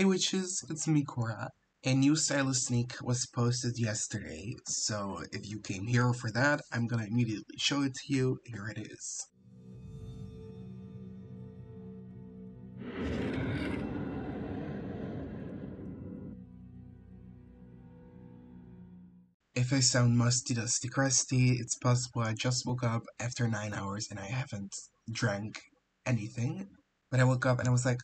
Hey witches, it's me. A new Silas sneak was posted yesterday, so if you came here for that, I'm gonna immediately show it to you. Here it is. If I sound musty, dusty, crusty, it's possible I just woke up after 9 hours and I haven't drank anything. But I woke up and I was like,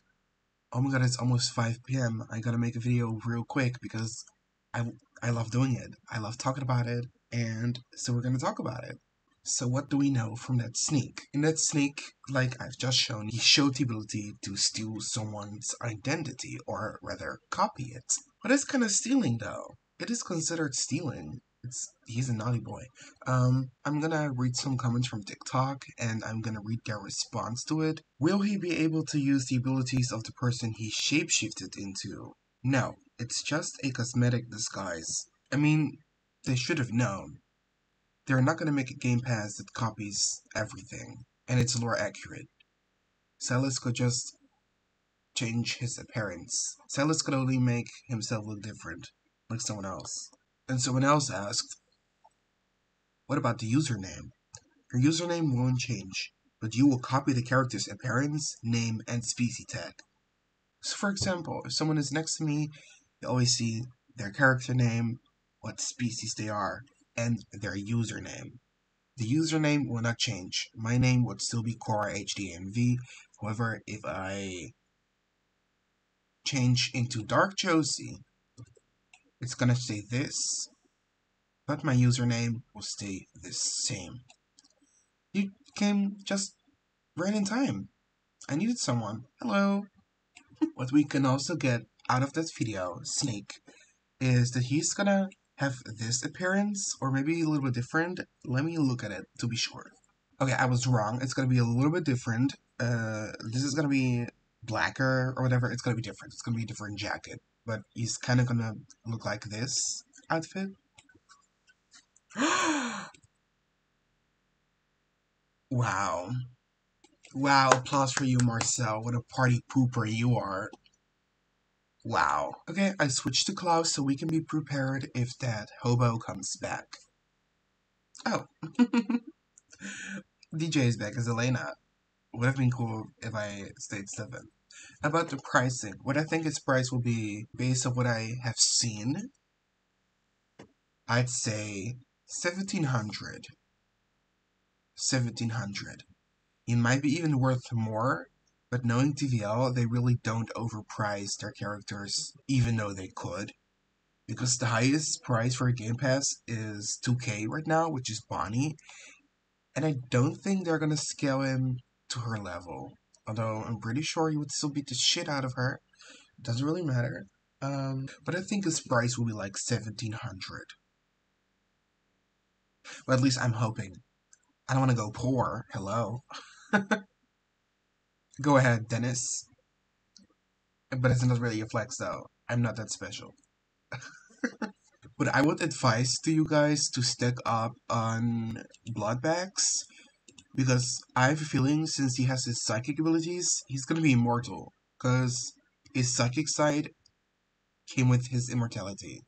oh my god, it's almost 5 p.m. I gotta make a video real quick because I, I love doing it. I love talking about it, and so we're gonna talk about it. So what do we know from that sneak? In that sneak, like I've just shown, he showed the ability to steal someone's identity, or rather, copy it. But it's kind of stealing though. It is considered stealing. It's he's a naughty boy. Um, I'm gonna read some comments from TikTok and I'm gonna read their response to it. Will he be able to use the abilities of the person he shapeshifted into? No, it's just a cosmetic disguise. I mean, they should have known. They're not gonna make a game pass that copies everything and it's lore accurate. Silas could just change his appearance. Silas could only make himself look different, like someone else. And someone else asked, What about the username? Your username won't change, but you will copy the character's appearance, name, and species tag. So, for example, if someone is next to me, you always see their character name, what species they are, and their username. The username will not change. My name would still be Korra HDMV. However, if I change into Dark Josie, it's gonna stay this, but my username will stay the same. You came just right in time. I needed someone. Hello. what we can also get out of this video, Snake, is that he's gonna have this appearance, or maybe a little bit different. Let me look at it to be sure. Okay, I was wrong. It's gonna be a little bit different. Uh, this is gonna be blacker or whatever. It's gonna be different. It's gonna be a different jacket but he's kind of gonna look like this outfit. wow. Wow, applause for you, Marcel. What a party pooper you are. Wow. Okay, I switched to Klaus so we can be prepared if that hobo comes back. Oh. DJ is back as Elena. Would have been cool if I stayed 7. About the pricing, what I think its price will be based on what I have seen, I'd say 1700 1700 It might be even worth more, but knowing TVL, they really don't overprice their characters, even though they could. Because the highest price for a Game Pass is 2k right now, which is Bonnie. And I don't think they're gonna scale him to her level. Although I'm pretty sure he would still beat the shit out of her. Doesn't really matter. Um, but I think his price will be like 1700 Well, at least I'm hoping. I don't want to go poor. Hello. go ahead, Dennis. But it's not really a flex, though. I'm not that special. but I would advise to you guys to stick up on blood bags because I have a feeling since he has his psychic abilities, he's gonna be immortal. Because his psychic side came with his immortality.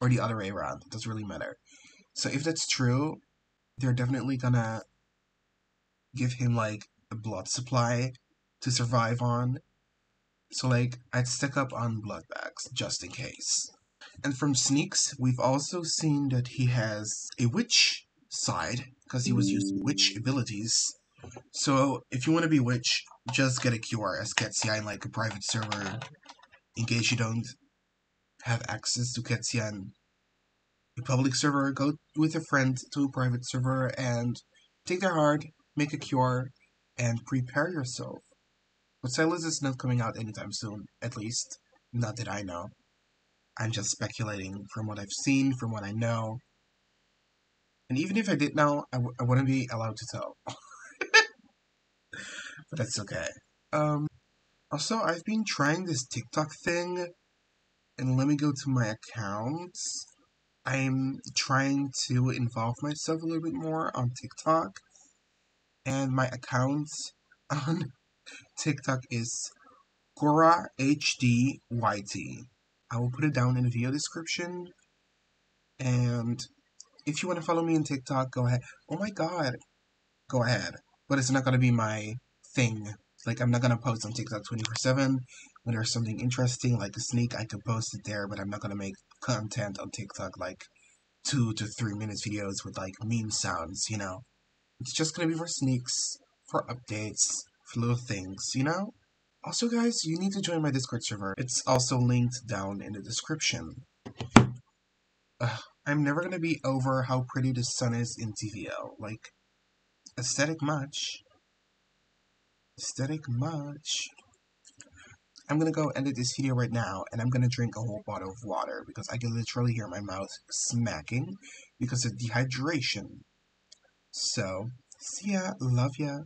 Or the other way around, it doesn't really matter. So if that's true, they're definitely gonna give him like a blood supply to survive on. So like I'd stick up on blood bags just in case. And from sneaks, we've also seen that he has a witch side because he was using witch abilities. So if you want to be witch, just get a QRS Qetsiyah in like a private server in case you don't have access to Qetsiyah in a public server. Go with a friend to a private server and take their heart, make a cure, and prepare yourself. But Silas is not coming out anytime soon, at least. Not that I know. I'm just speculating from what I've seen, from what I know. And even if I did know, I w- I wouldn't be allowed to tell. but that's okay. Um, also, I've been trying this TikTok thing, and let me go to my accounts. I'm trying to involve myself a little bit more on TikTok, and my account on TikTok is Korra HDYT. I will put it down in the video description. And if you want to follow me on TikTok, go ahead. Oh my god. Go ahead. But it's not going to be my thing. Like, I'm not going to post on TikTok 24-7. When there's something interesting, like a sneak, I could post it there. But I'm not going to make content on TikTok, like, two to three minutes videos with, like, meme sounds, you know? It's just going to be for sneaks, for updates, for little things, you know? Also, guys, you need to join my Discord server. It's also linked down in the description. Ugh, I'm never gonna be over how pretty the sun is in TVL. Like, aesthetic much. Aesthetic much. I'm gonna go edit this video right now, and I'm gonna drink a whole bottle of water, because I can literally hear my mouth smacking because of dehydration. So, see ya, love ya.